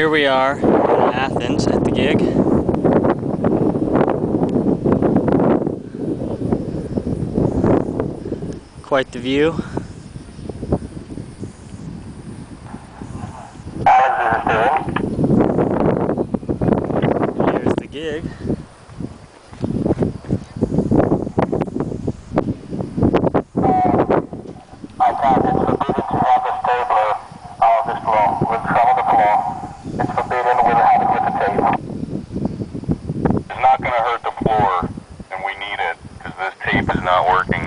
Here we are in Athens at the gig. Quite the view. Here's the gig. I It's not going to hurt the floor, and we need it, because this tape is not working.